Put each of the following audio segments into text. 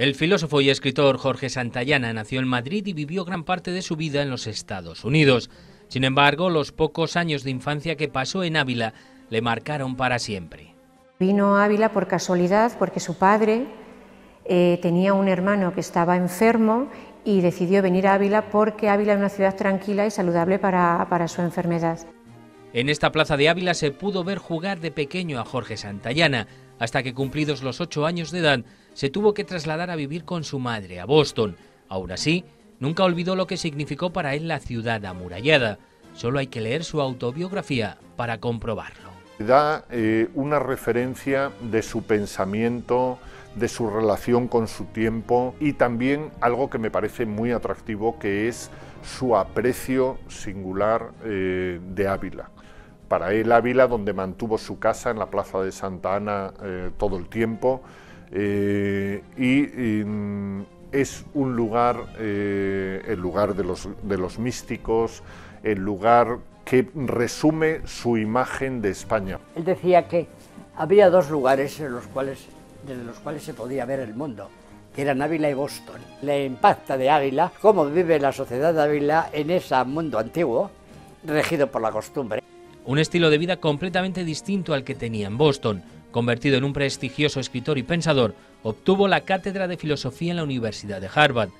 El filósofo y escritor Jorge Santayana nació en Madrid y vivió gran parte de su vida en los Estados Unidos. Sin embargo, los pocos años de infancia que pasó en Ávila le marcaron para siempre. Vino a Ávila por casualidad porque su padre eh, tenía un hermano que estaba enfermo y decidió venir a Ávila porque Ávila es una ciudad tranquila y saludable para, para su enfermedad. En esta plaza de Ávila se pudo ver jugar de pequeño a Jorge Santayana, hasta que cumplidos los ocho años de edad se tuvo que trasladar a vivir con su madre a Boston. Aún así, nunca olvidó lo que significó para él la ciudad amurallada. Solo hay que leer su autobiografía para comprobarlo. Da eh, una referencia de su pensamiento, de su relación con su tiempo y también algo que me parece muy atractivo que es su aprecio singular eh, de Ávila para él Ávila, donde mantuvo su casa en la plaza de Santa Ana eh, todo el tiempo, eh, y, es un lugar, eh, el lugar de los, de los místicos, el lugar que resume su imagen de España. Él decía que había dos lugares en los cuales, desde los cuales se podía ver el mundo, que eran Ávila y Boston. Le impacta de Ávila cómo vive la sociedad de Ávila en ese mundo antiguo, regido por la costumbre un estilo de vida completamente distinto al que tenía en Boston. Convertido en un prestigioso escritor y pensador, obtuvo la cátedra de filosofía en la Universidad de Harvard.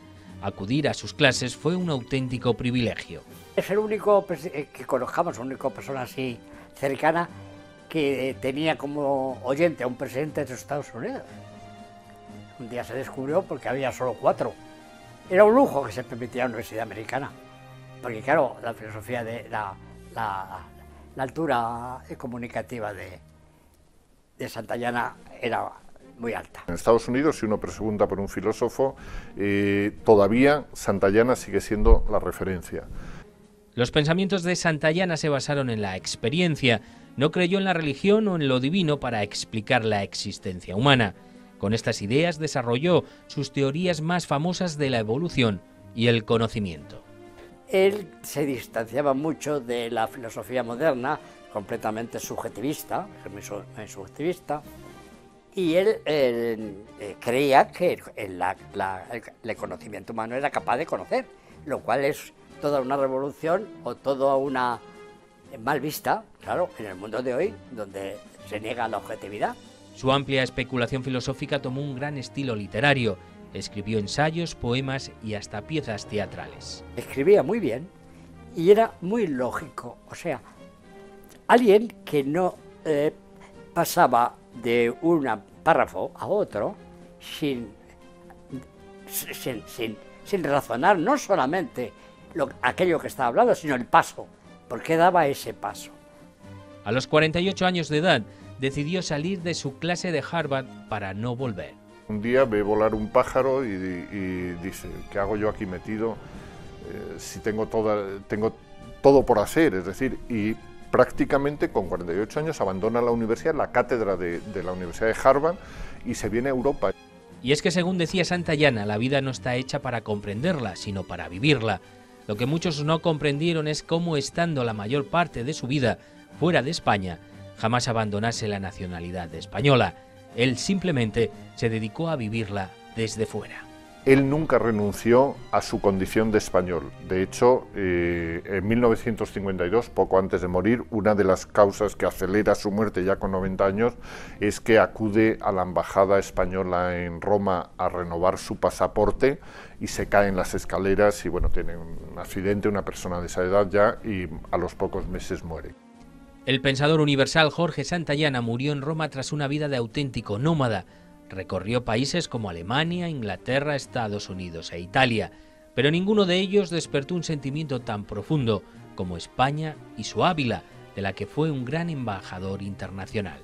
Acudir a sus clases fue un auténtico privilegio. Es el único eh, que conozcamos, la única persona así cercana que tenía como oyente a un presidente de los Estados Unidos. Un día se descubrió porque había solo cuatro. Era un lujo que se permitía en la Universidad Americana. Porque claro, la filosofía de la, la altura comunicativa de, de Santayana era muy alta. En Estados Unidos, si uno pregunta por un filósofo, eh, todavía Santayana sigue siendo la referencia. Los pensamientos de Santayana se basaron en la experiencia. No creyó en la religión o en lo divino para explicar la existencia humana. Con estas ideas desarrolló sus teorías más famosas de la evolución y el conocimiento. Él se distanciaba mucho de la filosofía moderna, completamente subjetivista, subjetivista, y él, eh, creía que el, conocimiento humano era capaz de conocer, lo cual es toda una revolución o toda una mal vista, claro, en el mundo de hoy, donde se niega la objetividad. Su amplia especulación filosófica tomó un gran estilo literario Escribió ensayos, poemas y hasta piezas teatrales. Escribía muy bien y era muy lógico. O sea, alguien que no eh, pasaba de un párrafo a otro sin, sin, razonar no solamente aquello que estaba hablando, sino el paso. ¿Por qué daba ese paso? A los 48 años de edad, decidió salir de su clase de Harvard para no volver. Un día ve volar un pájaro y, dice, ¿qué hago yo aquí metido? Eh, si tengo, tengo todo por hacer, es decir, y prácticamente con 48 años abandona la universidad, la cátedra de, la Universidad de Harvard y se viene a Europa. Y es que según decía Santayana, la vida no está hecha para comprenderla, sino para vivirla. Lo que muchos no comprendieron es cómo estando la mayor parte de su vida fuera de España, jamás abandonase la nacionalidad española él simplemente se dedicó a vivirla desde fuera. Él nunca renunció a su condición de español. De hecho, eh, en 1952, poco antes de morir, una de las causas que acelera su muerte ya con 90 años es que acude a la embajada española en Roma a renovar su pasaporte y se cae en las escaleras y bueno, tiene un accidente, una persona de esa edad ya y a los pocos meses muere. El pensador universal Jorge Santayana murió en Roma tras una vida de auténtico nómada. Recorrió países como Alemania, Inglaterra, Estados Unidos e Italia, pero ninguno de ellos despertó un sentimiento tan profundo como España y su Ávila, de la que fue un gran embajador internacional.